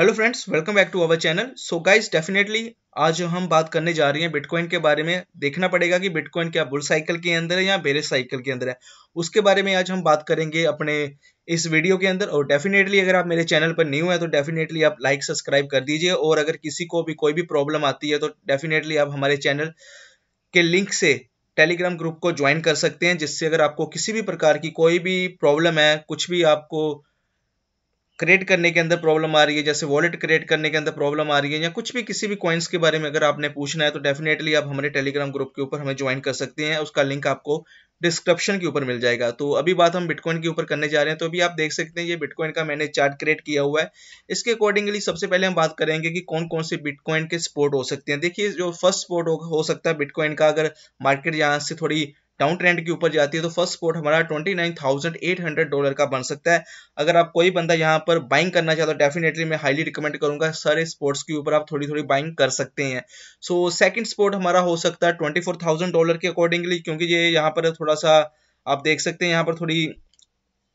Hello friends welcome back to our channel so guys definitely आज हम बात करने जा रहे हैं बिटकॉइन के बारे में। देखना पड़ेगा कि बिटकॉइन क्या बुल साइकिल के अंदर है या बेरे साइकिल के अंदर है। उसके बारे में आज हम बात करेंगे अपने इस वीडियो के अंदर। और डेफिनेटली अगर आप मेरे चैनल पर न्यू है तो डेफिनेटली आप लाइक सब्सक्राइब कर दीजिए। और अगर किसी को भी कोई भी प्रॉब्लम आती है तो डेफिनेटली आप हमारे चैनल के लिंक से टेलीग्राम ग्रुप को ज्वाइन कर सकते हैं, जिससे अगर आपको किसी भी प्रकार की कोई भी प्रॉब्लम है, कुछ भी आपको क्रिएट करने के अंदर प्रॉब्लम आ रही है जैसे वॉलेट क्रिएट करने के अंदर प्रॉब्लम आ रही है या कुछ भी किसी भी कॉइन्स के बारे में अगर आपने पूछना है तो डेफिनेटली आप हमारे टेलीग्राम ग्रुप के ऊपर हमें ज्वाइन कर सकते हैं उसका लिंक आपको डिस्क्रिप्शन के ऊपर मिल जाएगा। तो अभी बात हम बिटकॉइन के ऊपर करने जा रहे हैं तो अभी आप देख सकते हैं ये बिटकॉइन का मैंने चार्ट क्रिएट किया हुआ है। इसके अकॉर्डिंगली सबसे पहले हम बात करेंगे कि कौन कौन से बिटकॉइन के स्पोर्ट हो सकते हैं। देखिए जो फ़र्स्ट स्पोर्ट हो, हो सकता है बिटकॉइन का अगर मार्केट यहाँ से थोड़ी डाउन ट्रेंड के ऊपर जाती है तो फ़र्स्ट सपोर्ट हमारा twenty nine thousand eight hundred dollar का बन सकता है। अगर आप कोई बंदा यहाँ पर बाइंग करना चाहता है डेफिनेटली मैं हाईली रिकमेंड करूँगा सारे स्पोर्ट्स के ऊपर आप थोड़ी थोड़ी बाइंग कर सकते हैं। सो सेकंड स्पोर्ट हमारा हो सकता है ट्वेंटी फोर थाउज़ेंड डॉलर के अकॉर्डिंगली क्योंकि ये यहाँ पर थोड़ा सा आप देख सकते हैं, यहाँ पर थोड़ी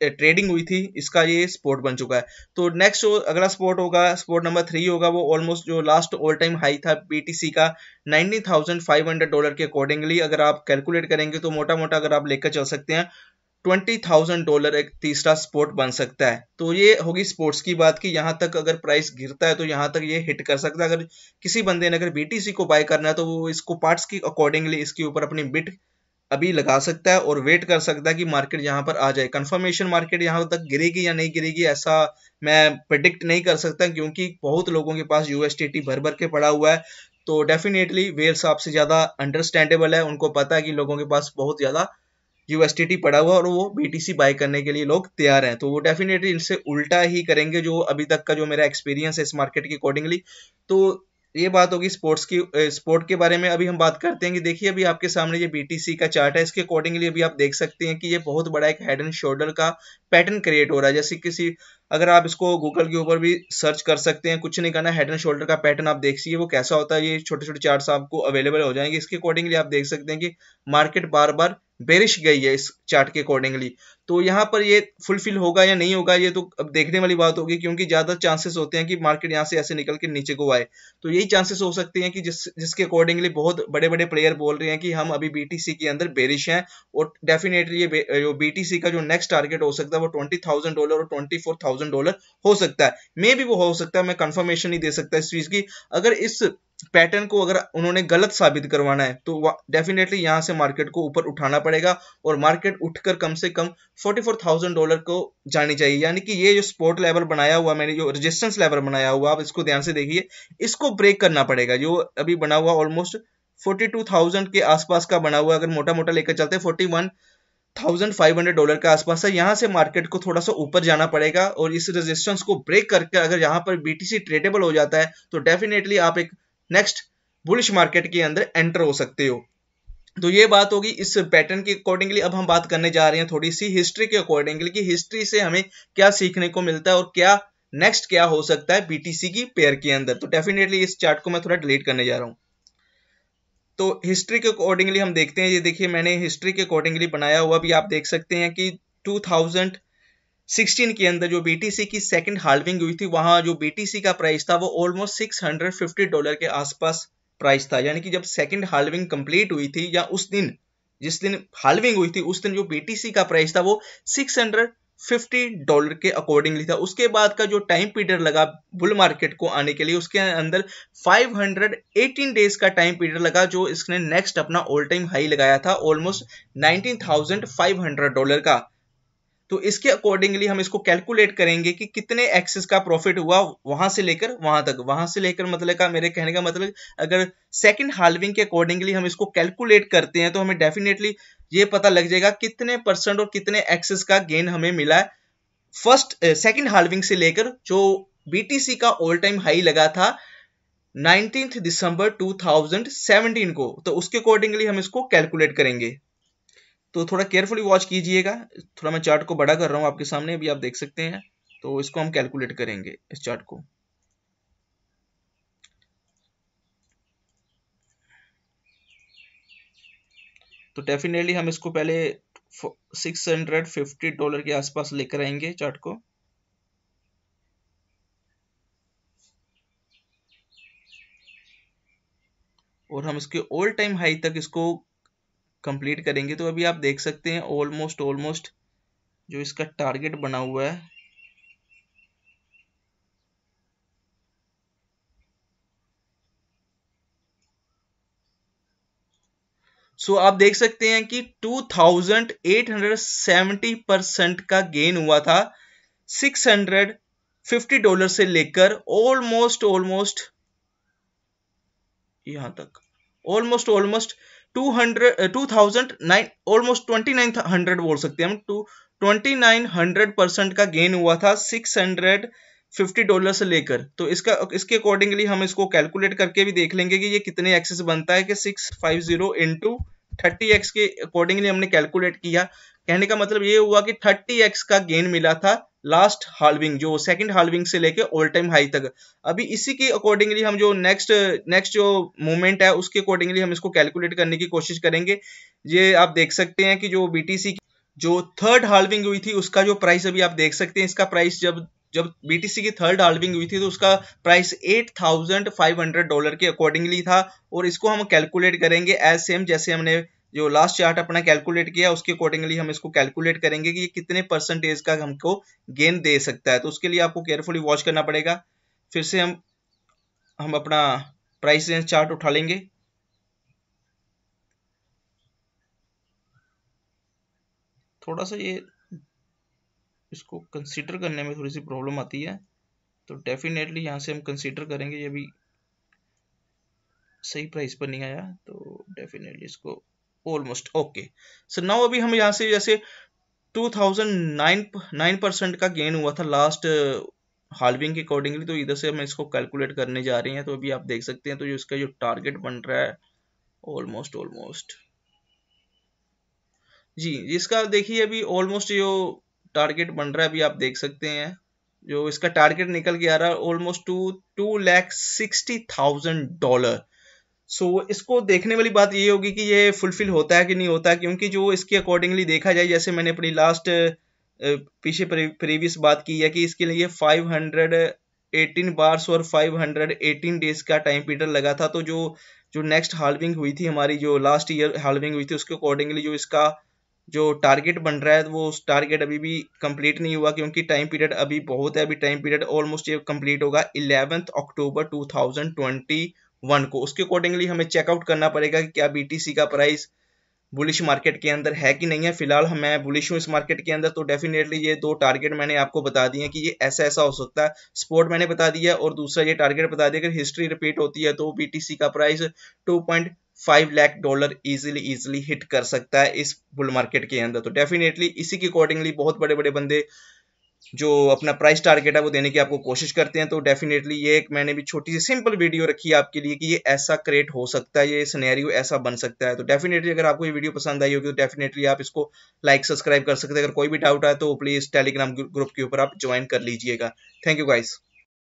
ट्रेडिंग हुई थी इसका ये स्पोर्ट बन चुका है। तो नेक्स्ट जो अगला स्पोर्ट होगा स्पोर्ट नंबर थ्री होगा वो ऑलमोस्ट जो लास्ट ऑल टाइम हाई था बीटीसी का 19,500 डॉलर के अकॉर्डिंगली अगर आप कैलकुलेट करेंगे तो मोटा मोटा अगर आप लेकर चल सकते हैं ट्वेंटी थाउज़ेंड डॉलर एक तीसरा स्पोर्ट बन सकता है। तो ये होगी स्पोर्ट्स की बात की यहाँ तक अगर प्राइस गिरता है तो यहाँ तक ये हिट कर सकता है। अगर किसी बंदे ने अगर बीटीसी को बाय करना है तो वो इसको पार्ट्स की अकॉर्डिंगली इसके ऊपर अपनी बिट अभी लगा सकता है और वेट कर सकता है कि मार्केट यहाँ पर आ जाए। कंफर्मेशन मार्केट यहाँ तक गिरेगी या नहीं गिरेगी, ऐसा मैं प्रिडिक्ट नहीं कर सकता क्योंकि बहुत लोगों के पास यूएसटीटी भर भर के पड़ा हुआ है। तो डेफिनेटली वेल्स आपसे ज़्यादा अंडरस्टैंडेबल है। उनको पता है कि लोगों के पास बहुत ज़्यादा यूएसटीटी पड़ा हुआ और वो बीटीसी बाय करने के लिए लोग तैयार हैं। तो वो डेफिनेटली इनसे उल्टा ही करेंगे जो अभी तक का जो मेरा एक्सपीरियंस है इस मार्केट के अकॉर्डिंगली तो ये बात होगी स्पोर्ट्स की स्पोर्ट के बारे में। अभी हम बात करते हैं कि देखिए, अभी आपके सामने ये बीटीसी का चार्ट है। इसके अकॉर्डिंगली अभी आप देख सकते हैं कि ये बहुत बड़ा एक हेड एंड शोल्डर का पैटर्न क्रिएट हो रहा है। जैसे किसी अगर आप इसको गूगल के ऊपर भी सर्च कर सकते हैं, कुछ नहीं करना हेड एंड शोल्डर का पैटर्न आप देख वो कैसा होता है, ये छोटे छोटे चार्ट्स आपको अवेलेबल हो जाएँगे। इसके अकॉर्डिंगली आप देख सकते हैं कि मार्केट बार बार बेरिश गई है इस चार्ट के अकॉर्डिंगली तो यहाँ पर ये फुलफिल होगा या नहीं होगा, ये तो अब देखने वाली बात होगी, क्योंकि ज़्यादा चांसेस होते हैं कि मार्केट यहाँ से ऐसे निकल के नीचे को आए। तो यही चांसेस हो सकते हैं कि जिस, जिसके अकॉर्डिंगली बहुत बड़े बड़े प्लेयर बोल रहे हैं कि हम अभी बीटीसी के अंदर बेरिश हैं, और डेफिनेटली ये बीटीसी का जो नेक्स्ट टारगेट हो सकता है, वो ट्वेंटी डॉलर और ट्वेंटी थाउज़ेंड डॉलर हो सकता है। मे भी वो हो सकता है मैं कंफर्मेशन नहीं दे सकता इस चीज़ की। अगर इस पैटर्न को अगर उन्होंने गलत साबित करवाना है तो डेफिनेटली यहाँ से मार्केट को ऊपर उठाना पड़ेगा और मार्केट उठकर कम से कम 44,000 डॉलर को जानी चाहिए। यानी कि ये जो स्पोर्ट लेवल बनाया हुआ मैंने जो रेजिस्टेंस लेवल बनाया हुआ आप इसको ध्यान से देखिए इसको ब्रेक करना पड़ेगा। जो अभी बना हुआ ऑलमोस्ट 42,000 के आसपास का बना हुआ अगर मोटा मोटा लेकर चलते forty thousand five hundred dollar के आसपास है। यहाँ से मार्केट को थोड़ा सा ऊपर जाना पड़ेगा और इस रेजिस्टेंस को ब्रेक करके अगर यहाँ पर बीटीसी ट्रेडेबल हो जाता है तो डेफिनेटली आप एक नेक्स्ट बुलिश मार्केट के अंदर एंटर हो सकते हो। तो ये बात होगी इस पैटर्न के अकॉर्डिंगली अब हम बात करने जा रहे हैं थोड़ी सी हिस्ट्री के अकॉर्डिंगली कि हिस्ट्री से हमें क्या सीखने को मिलता है और क्या नेक्स्ट क्या हो सकता है बीटीसी की पेयर के अंदर। तो डेफिनेटली इस चार्ट को मैं थोड़ा डिलीट करने जा रहा हूँ। तो हिस्ट्री के अकॉर्डिंगली हम देखते हैं। ये देखिए, मैंने हिस्ट्री के अकॉर्डिंगली बनाया हुआ भी आप देख सकते हैं कि 2016 के अंदर जो बीटीसी की सेकंड हार्विंग हुई थी, वहाँ जो बीटीसी का प्राइस था, वो ऑलमोस्ट 650 डॉलर के आसपास प्राइस था। यानी कि जब सेकंड हार्विंग कंप्लीट हुई थी या उस दिन, जिस दिन हार्विंग हुई थी, उस दिन जो बीटीसी का प्राइस था, वो 650 डॉलर के अकॉर्डिंगली था। उसके बाद का जो टाइम पीरियड लगा बुल मार्केट को आने के लिए उसके अंदर 518 डेज़ का टाइम पीरियड लगा जो इसने नेक्स्ट अपना ऑल टाइम हाई लगाया था ऑलमोस्ट 19,500 डॉलर का। तो इसके अकॉर्डिंगली हम इसको कैलकुलेट करेंगे कि कितने एक्सेस का प्रॉफिट हुआ वहाँ से लेकर वहाँ तक। वहाँ से लेकर मतलब का मेरे कहने का मतलब अगर सेकंड हार्विंग के अकॉर्डिंगली हम इसको कैलकुलेट करते हैं तो हमें डेफिनेटली ये पता लग जाएगा कितने परसेंट और कितने एक्सेस का गेन हमें मिला है। फ़र्स्ट सेकंड हार्विंग से लेकर जो बीटीसी का ऑल टाइम हाई लगा था नाइनटीन दिसंबर 2017 को। तो उसके अकॉर्डिंगली हम इसको कैलकुलेट करेंगे। तो थोड़ा केयरफुली वॉच कीजिएगा। थोड़ा मैं चार्ट को बड़ा कर रहा हूँ आपके सामने, अभी आप देख सकते हैं। तो इसको हम कैलकुलेट करेंगे, इस चार्ट को। तो डेफिनेटली हम इसको पहले सिक्स हंड्रेड फिफ्टी डॉलर के आसपास लेकर आएँगे चार्ट को। और हम इसके ऑल टाइम हाई तक इसको कंप्लीट करेंगे। तो अभी आप देख सकते हैं ऑलमोस्ट ऑलमोस्ट जो इसका टारगेट बना हुआ है सो आप देख सकते हैं कि 2870 परसेंट का गेन हुआ था। 650 डॉलर से लेकर ऑलमोस्ट ऑलमोस्ट यहाँ तक almost almost two hundred two thousand nine almost twenty nine hundred बोल सकते हैं हम। Two twenty nine hundred percent का गेन हुआ था सिक्स हंड्रेड फिफ्टी डॉलर से लेकर। तो इसका, इसके अकॉर्डिंगली हम इसको कैलकुलेट करके भी देख लेंगे कि ये कितने एक्सेस बनता है कि six five zero into thirty X के अकॉर्डिंगली हमने कैलकुलेट किया। कहने का मतलब ये हुआ कि थर्टी एक्स का गेन मिला था लास्ट हालविंग जो सेकंड हालविंग से लेके ऑल टाइम हाई तक। अभी इसी के अकॉर्डिंगली हम जो नेक्स्ट नेक्स्ट जो मूवमेंट है, उसके अकॉर्डिंगली हम इसको कैलकुलेट करने की कोशिश करेंगे। ये आप देख सकते हैं कि जो बीटीसी जो थर्ड हालविंग हुई थी, उसका जो प्राइस अभी आप देख सकते हैं, इसका प्राइस जब जब बीटीसी की थर्ड हालविंग हुई थी तो उसका प्राइस 8500 डॉलर के अकॉर्डिंगली था, और इसको हम कैलकुलेट करेंगे एज सेम जैसे हमने जो लास्ट चार्ट अपना कैलकुलेट किया, उसके अकॉर्डिंगली हम इसको कैलकुलेट करेंगे कि ये कितने परसेंटेज का हमको गेन दे सकता है। तो उसके लिए आपको केयरफुली वॉच करना पड़ेगा। फिर से हम हम अपना प्राइस रेंज चार्ट उठा लेंगे। थोड़ा सा ये इसको कंसीडर करने में थोड़ी सी प्रॉब्लम आती है। तो डेफिनेटली यहाँ से हम कंसीडर करेंगे, ये भी सही प्राइस पर नहीं आया तो डेफिनेटली इसको ऑलमोस्ट ओके सो नाउ अभी हम यहाँ से जैसे 2009 परसेंट का गेन हुआ था लास्ट हालविंग के अकॉर्डिंगली तो इधर से हम इसको कैलकुलेट करने जा रहे हैं। तो अभी आप देख सकते हैं तो इसका जो टारगेट बन रहा है ऑलमोस्ट ऑलमोस्ट जी, इसका देखिए अभी ऑलमोस्ट जो टारगेट बन रहा है, अभी आप देख सकते हैं। जो इसका टारगेट निकल के आ रहा है almost two two lakh sixty thousand dollar so इसको देखने वाली बात ये होगी कि ये फुलफिल होता है कि नहीं होता क्योंकि जो इसके अकॉर्डिंगली देखा जाए, जैसे मैंने अपनी लास्ट पीछे प्रीवियस बात की है कि इसके लिए 518 बार्स और 518 डेज़ का टाइम पीरियड लगा था। तो जो जो नेक्स्ट हालविंग हुई थी, हमारी जो लास्ट ईयर हालविंग हुई थी, उसके अकॉर्डिंगली जो इसका जो टारगेट बन रहा है, वो उस टारगेट अभी भी कंप्लीट नहीं हुआ क्योंकि टाइम पीरियड अभी बहुत है, अभी टाइम पीरियड ऑलमोस्ट ये कंप्लीट होगा इलेवेंथ अक्टूबर 2021 को। उसके अकॉर्डिंगली हमें चेकआउट करना पड़ेगा कि क्या बीटीसी का प्राइस बुलिश मार्केट के अंदर है कि नहीं है? फ़िलहाल मैं बुलिश हूँ इस मार्केट के अंदर तो डेफिनेटली ये दो टारगेट मैंने आपको बता दिए कि ये ऐसा ऐसा हो सकता है। स्पोर्ट मैंने बता दिया और दूसरा ये टारगेट बता दिया, अगर हिस्ट्री रिपीट होती है तो बीटीसी का price two point five lakh dollar easily easily hit कर सकता है इस बुल मार्केट के अंदर। तो डेफिनेटली इसी के अकॉर्डिंगली बहुत बड़े बड़े बंदे जो अपना प्राइस टारगेट है वो देने की आपको कोशिश करते हैं तो डेफिनेटली ये एक मैंने भी छोटी सी सिंपल वीडियो रखी है आपके लिए कि ये ऐसा क्रिएट हो सकता है, ये सिनेरियो ऐसा बन सकता है। तो डेफिनेटली अगर आपको ये वीडियो पसंद आई होगी तो डेफिनेटली आप इसको लाइक सब्सक्राइब कर सकते हैं। अगर कोई भी डाउट आए तो प्लीज़ टेलीग्राम ग्रुप के ऊपर आप ज्वाइन कर लीजिएगा। Thank you guys